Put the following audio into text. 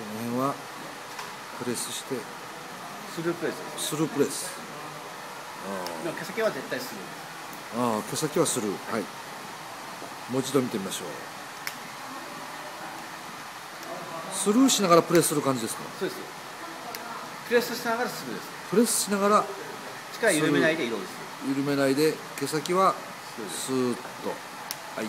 この辺はプレスして。スループレス。スループレス。ああ毛先は絶対スルーああ毛先はスルーはい。もう一度見てみましょう。スルーしながらプレスする感じですか？そうですプレスしながらスルーです。プレスしながら力緩めないで色です緩めないで毛先はす。スーッと。はい。